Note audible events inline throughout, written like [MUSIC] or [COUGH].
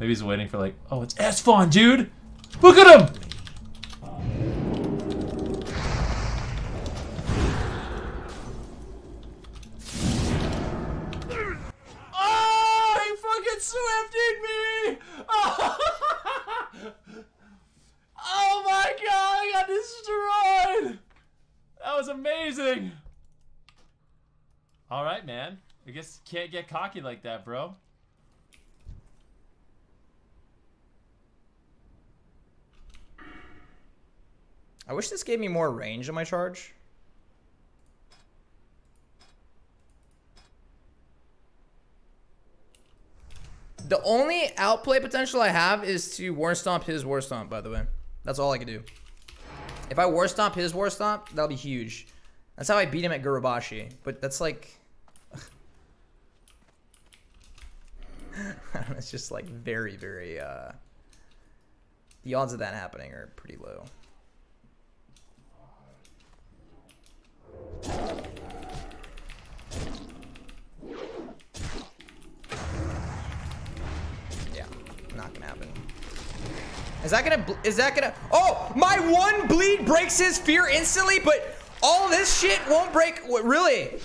Maybe he's waiting for like, oh, it's Esfand, dude. Look at him. Oh, he fucking me! [LAUGHS] Oh, my god, I got destroyed! That was amazing! Alright, man. I guess you can't get cocky like that, bro. I wish this gave me more range on my charge. The only outplay potential I have is to War Stomp his War Stomp, by the way. That's all I can do. If I War Stomp his War Stomp, that'll be huge. That's how I beat him at Gurubashi. But that's like... [LAUGHS] it's just like very, very... Uh... The odds of that happening are pretty low. Yeah, not gonna happen. Is that gonna? Is that gonna? Oh, my one bleed breaks his fear instantly, but all this shit won't break. What, really?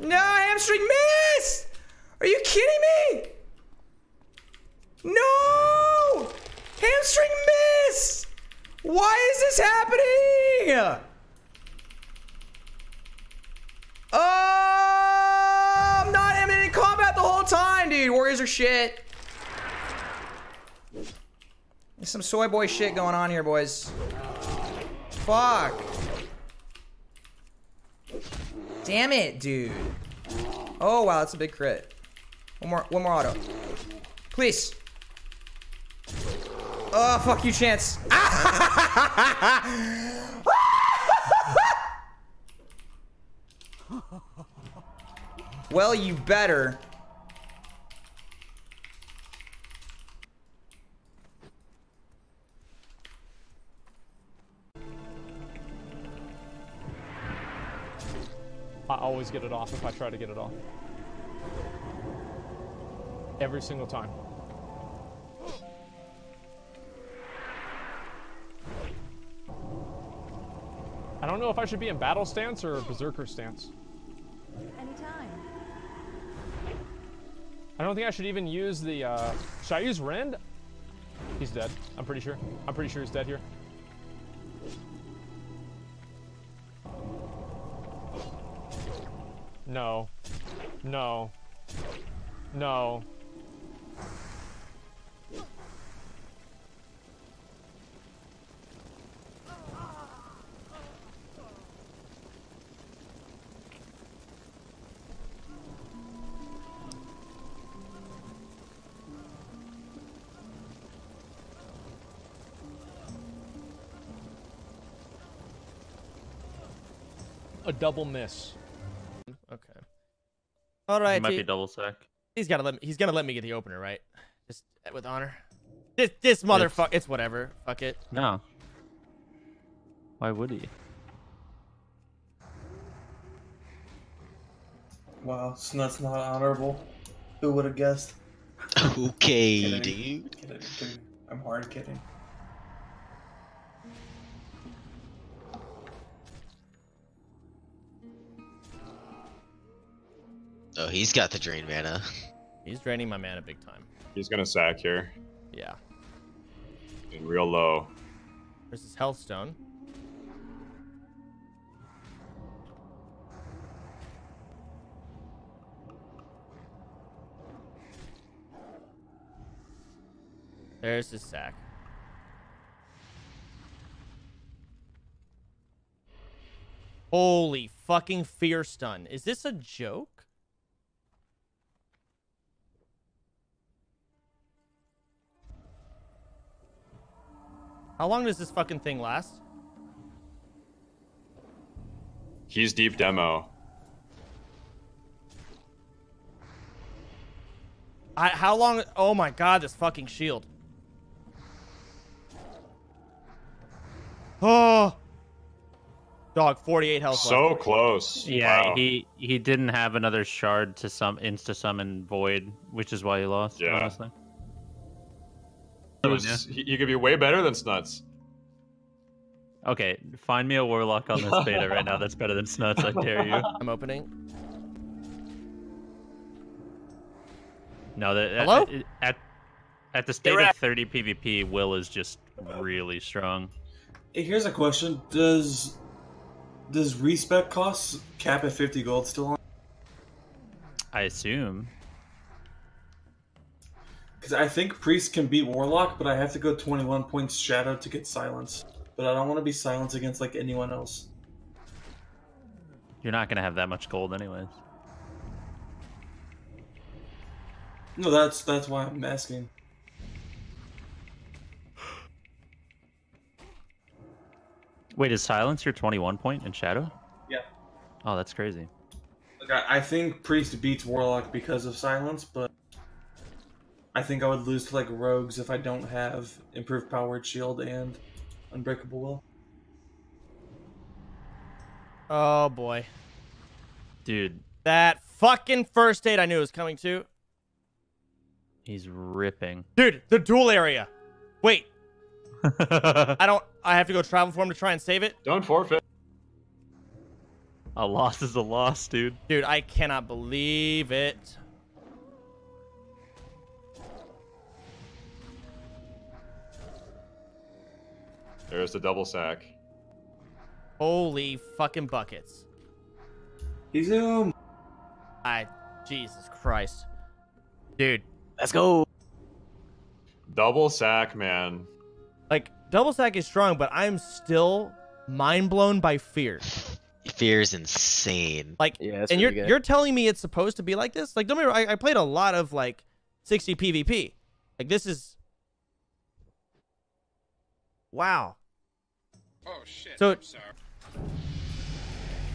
No, hamstring miss! Are you kidding me? No! Hamstring miss! Why is this happening? Oh, I'm not I'm in combat the whole time, dude. Warriors are shit. There's some soy boy shit going on here, boys. Fuck. Damn it, dude. Oh wow, that's a big crit. One more, one more auto. Please. Oh fuck you, chance. [LAUGHS] well, you better. Always get it off if I try to get it off. Every single time. I don't know if I should be in battle stance or berserker stance. Anytime. I don't think I should even use the, uh, should I use Rend? He's dead. I'm pretty sure. I'm pretty sure he's dead here. No. No. No. A double miss. Okay. All right. It might he- be double sack. He's gotta let me. He's gonna let me get the opener, right? Just eh, with honor. This this motherfucker. It's whatever. Fuck it. No. Why would he? Wow, that's not honorable. Who would have guessed? [LAUGHS] Okay, Kidding. dude. Kidding, kidding. I'm hard kidding. Oh, he's got the drain mana. He's draining my mana big time. He's gonna sack here. Yeah. And real low. There's his health stone. There's his sack. Holy fucking fear stun. Is this a joke? How long does this fucking thing last? He's deep demo. I, how long? Oh my god, this fucking shield. Oh. Dog, 48 health left. So close. Yeah, Wow. he he didn't have another shard to some insta summon void, which is why he lost. Yeah. honestly. It was- he, he could be way better than Snutz. Okay, find me a warlock on this beta right now that's better than Snutz. I dare you. [LAUGHS] I'm opening. No, that Hello? at, at at the state of 30 PvP, Will is just really strong. Hey, here's a question: Does does respec costs cap at 50 gold still on? I assume. Because I think priest can beat warlock, but I have to go 21 points shadow to get silence. But I don't want to be silence against like anyone else. You're not gonna have that much gold anyways. No, that's that's why I'm asking. Wait, is silence your 21 point in shadow? Yeah. Oh, that's crazy. Like I, I think priest beats warlock because of silence, but I think I would lose to like rogues if I don't have improved powered shield and unbreakable will. Oh boy. Dude, That fucking first aid I knew was coming too. he's ripping. Dude, the duel area. Wait, [LAUGHS] I don't. I have to go travel for him to try and save it. Don't forfeit. a loss is a loss, dude. Dude, I cannot believe it. There's the double sack. Holy fucking buckets. He's um. I, Jesus Christ. Dude, Let's go. Double sack, man. like, double sack is strong, but I'm still mind blown by fear. Fear is insane. Like, Yeah, and you're good. you're telling me it's supposed to be like this? Like, don't get me wrong, I, I played a lot of like 60 PvP. Like, this is. Wow. Oh shit. So- I'm sorry.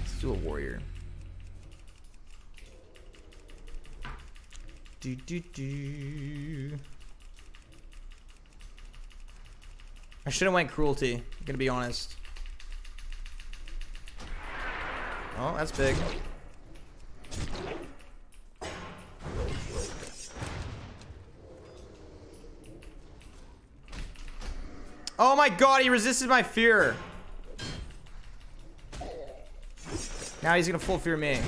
Let's do a warrior. Do do do. I should have went cruelty. Gonna be honest. Oh, that's big. Oh my god, he resisted my fear. Now he's gonna full fear me.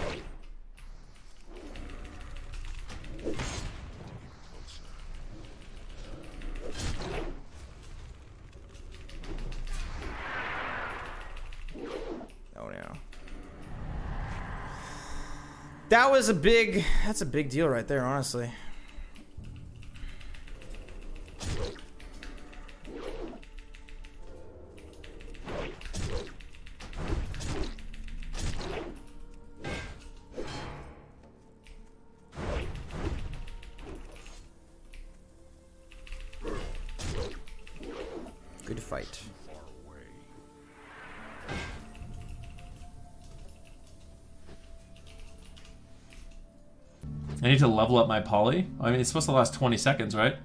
Oh no. That was a big, that's a big deal right there, honestly. I need to level up my poly. I mean, it's supposed to last 20 seconds, right?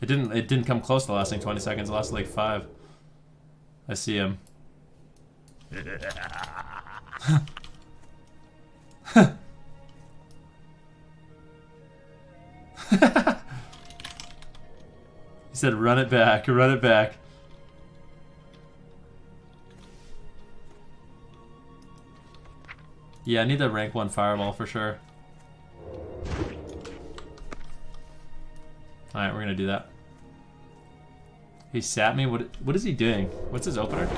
It didn't. It didn't come close to lasting 20 seconds. It lasted like five. I see him. [LAUGHS] he said, "Run it back. Run it back." Yeah, I need the rank one fireball for sure. Alright, we're gonna do that. He sat me? What what is he doing? What's his opener?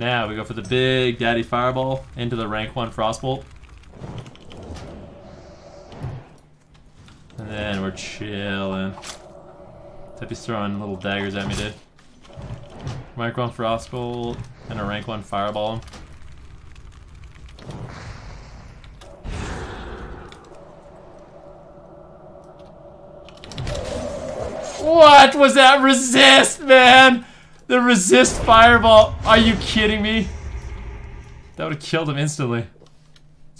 Now we go for the big daddy fireball into the rank one frostbolt. And then we're chilling. He's throwing little daggers at me, dude. Rank 1 Frostbolt and a rank 1 Fireball. What was that resist, man? The resist fireball. Are you kidding me? That would have killed him instantly.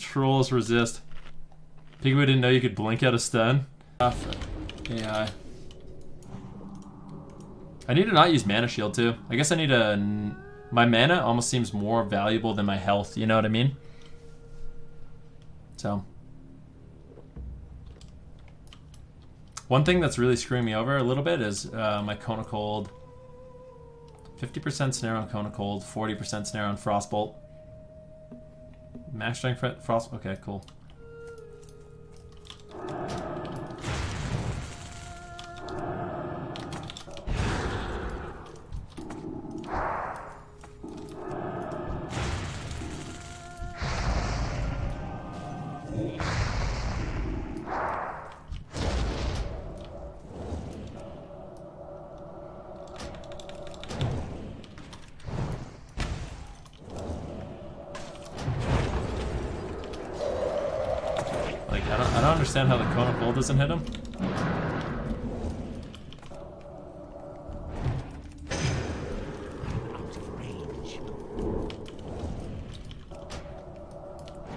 Trolls resist. Piggy didn't know you could blink out a stun. AI. I need to not use mana shield too. I guess I need a. My mana almost seems more valuable than my health. You know what I mean? So. One thing that's really screwing me over a little bit is uh, my of Cold. 50% snare on of Cold, 40% snare on Frostbolt. Max strength frost. Okay, cool. Like, I don't, I don't understand how the cone of cold doesn't hit him.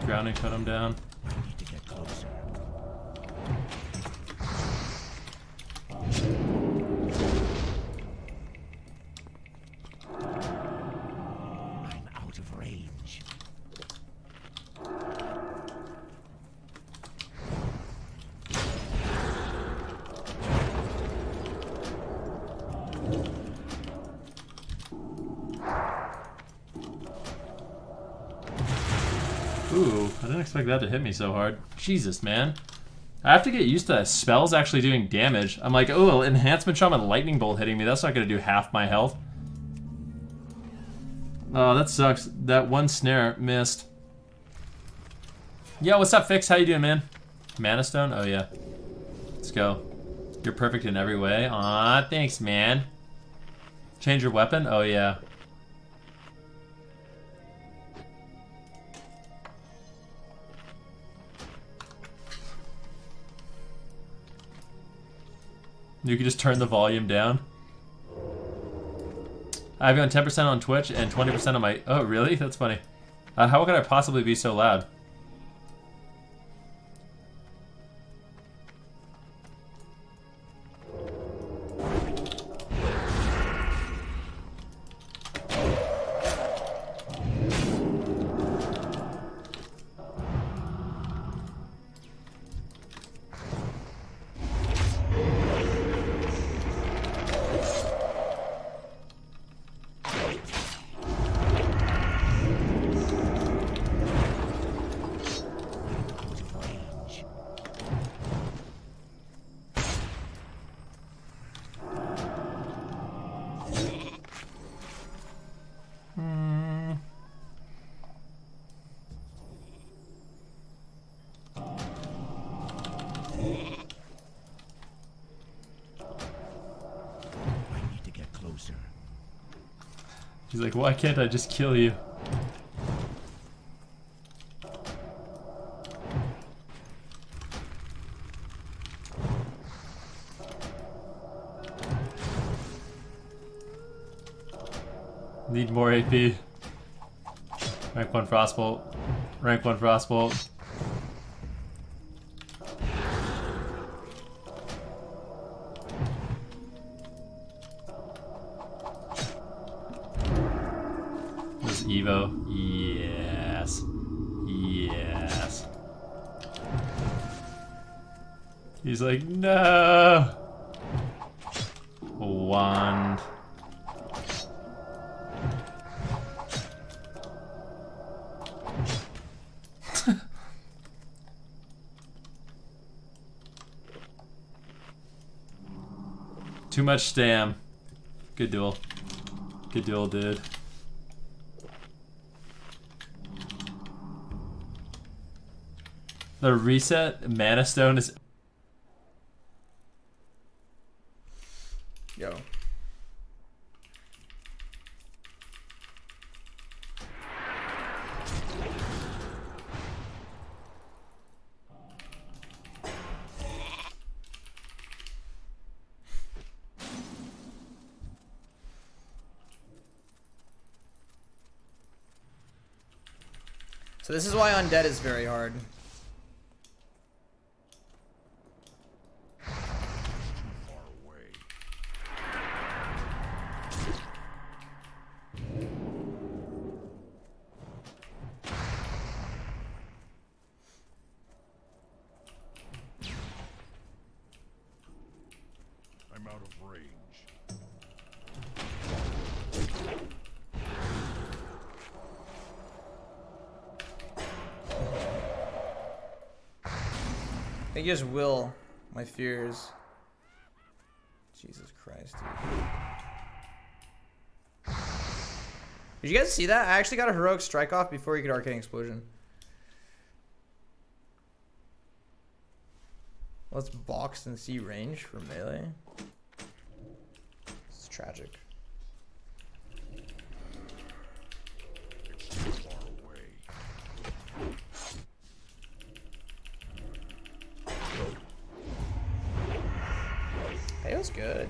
Grounding cut him down. out of range. Ooh, I didn't expect that to hit me so hard. Jesus, man. I have to get used to spells actually doing damage. I'm like, oh, enhancement charm and lightning bolt hitting me. That's not gonna do half my health. Oh, that sucks. That one snare missed. Yo, what's up, Fix? How you doing, man? Mana Stone? Oh, yeah. Let's go. You're perfect in every way. Aw, thanks, man. Change your weapon? Oh, yeah. You can just turn the volume down. I've gone 10% on Twitch and 20% on my... Oh, really? That's funny. Uh, how could I possibly be so loud? He's like, why can't I just kill you? Need more AP. Rank 1 Frostbolt. Rank 1 Frostbolt. Evo. Yes. Yes. He's like, no. Wand. [LAUGHS] Too much stam. Good duel. Good duel, dude. The reset mana stone is. Yo. So this is why Undead is very hard. You just will my fears. Jesus Christ, dude. Did you guys see that? I actually got a heroic strike off before you could arcane explosion. Let's box and see range for melee. It's tragic. Hey, it was good.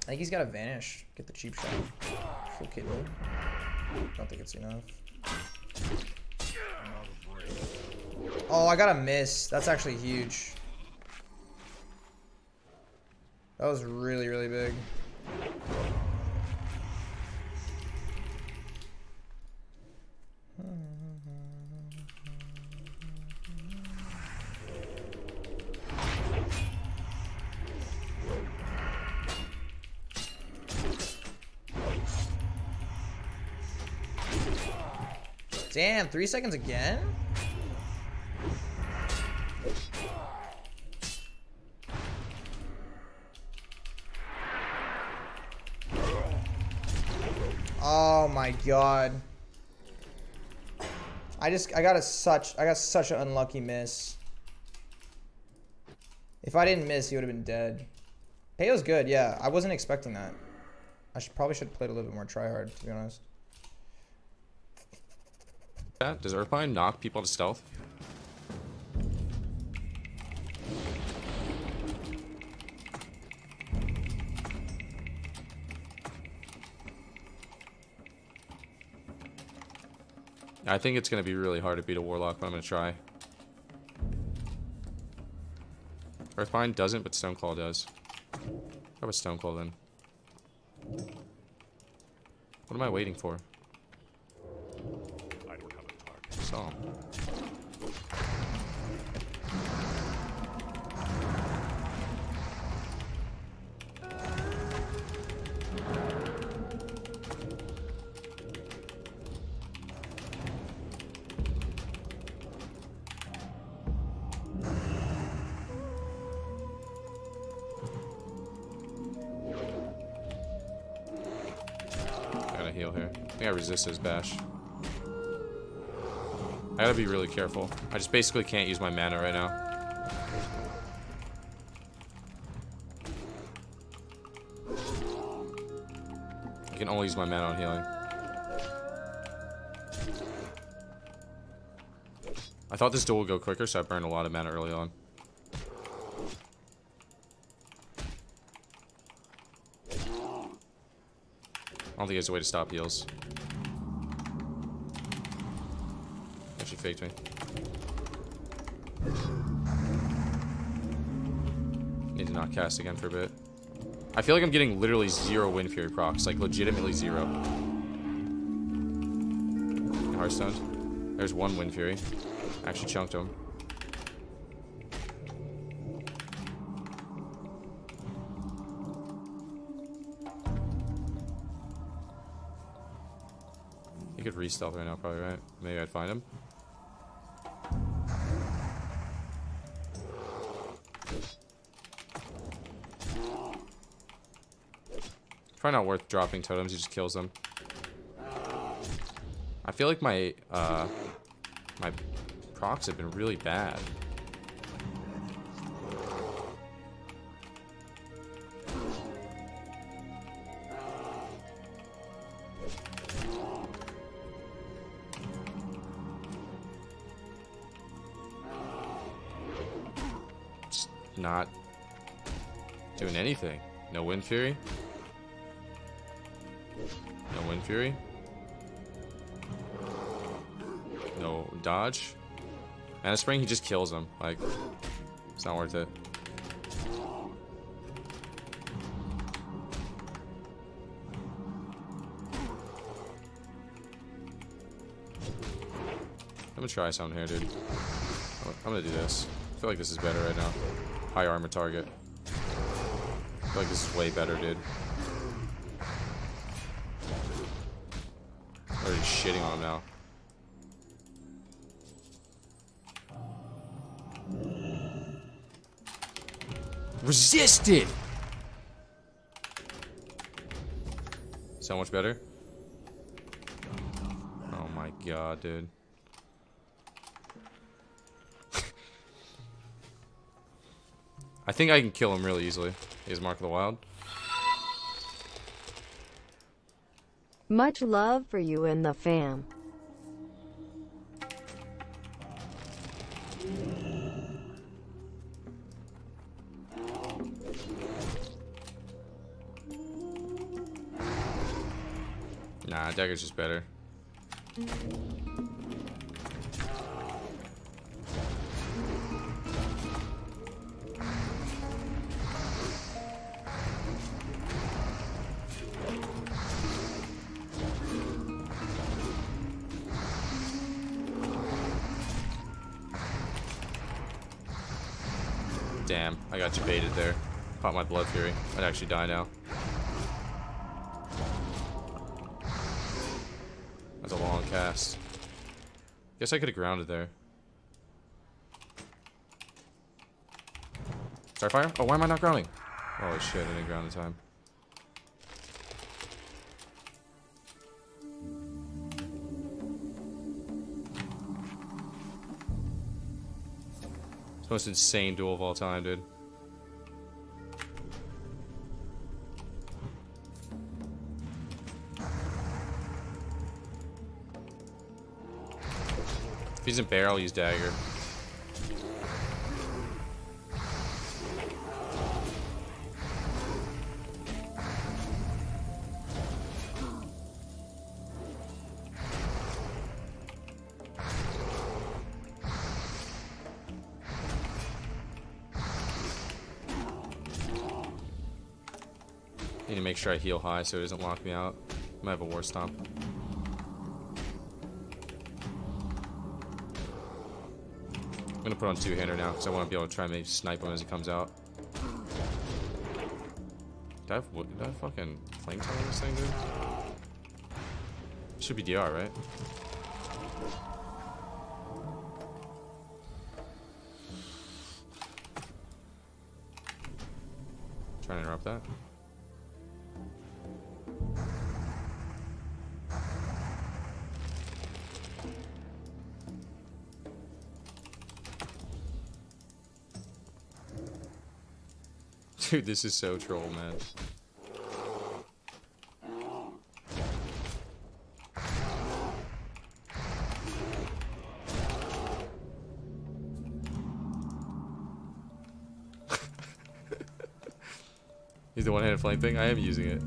I think he's got to vanish. Get the cheap shot. Full kidney. Don't think it's enough. Oh, I got a miss. That's actually huge. That was really, really big. Three seconds again? Oh my god. I just I got a such I got such an unlucky miss. If I didn't miss, he would have been dead. Heyo's good, yeah. I wasn't expecting that. I should probably should have played a little bit more try hard, to be honest. That? Does Earthbind knock people to stealth? I think it's going to be really hard to beat a Warlock, but I'm going to try. Earthbind doesn't, but Stoneclaw does. How about Stoneclaw then? What am I waiting for? I don't have a target. Him. Gotta heal here. I think I resist his bash. I gotta be really careful. I just basically can't use my mana right now. I can only use my mana on healing. I thought this duel would go quicker, so I burned a lot of mana early on. I don't think there's a way to stop heals. Faked me. Need to not cast again for a bit. I feel like I'm getting literally zero Windfury procs, like legitimately zero. Hearthstone. There's one Windfury. I actually chunked him. He could re-stealth right now, probably, right? Maybe I'd find him. Probably not worth dropping totems. He just kills them. I feel like my uh, my procs have been really bad. Not doing anything. No windfury. No Windfury. No dodge. And a spring, he just kills him. Like, it's not worth it. I'm gonna try something here, dude. I'm gonna do this. I feel like this is better right now. High armor target. I feel like this is way better, dude. Shitting on him now. Resisted! So much better? Oh my god, dude. [LAUGHS] I think I can kill him really easily. He's Mark of the Wild. Much love for you and the fam. Nah, Dagger's just better. Damn, I got you baited there. Pop my Blood Fury. I'd actually die now. That's a long cast. Guess I could have grounded there. Starfire? Oh, why am I not grounding? Holy shit, I didn't ground in time. Most insane duel of all time, dude. If he's in bear, I'll use dagger. Need to make sure I heal high so it doesn't lock me out. Might have a war stomp. I'm gonna put on two-hander now because I want to be able to try and maybe snipe him as he comes out. Did I, have, did I fucking flametongue on this thing, dude? Should be DR, right? Trying to interrupt that. Dude, this is so troll, man. [LAUGHS] He's the one-handed flame thing? I am using it.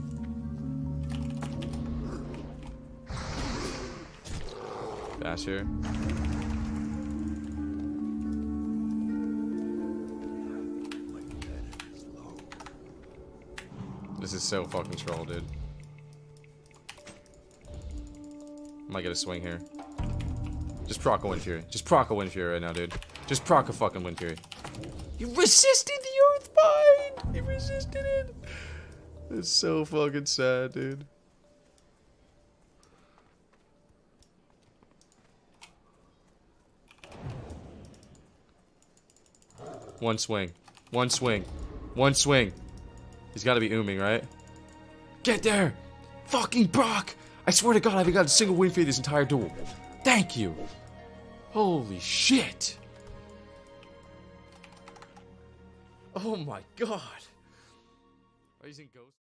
Bash This is so fucking troll, dude. Might get a swing here. Just proc a Windfury. Just proc a Windfury right now, dude. Just proc a fucking Windfury. You resisted the Earthbind! You resisted it! It's so fucking sad, dude. One swing. One swing. One swing. He's got to be ooming, right? Get there! Fucking Brock! I swear to God, I haven't got a single win for you this entire duel. Thank you! Holy shit! Oh my god! Are you using ghost?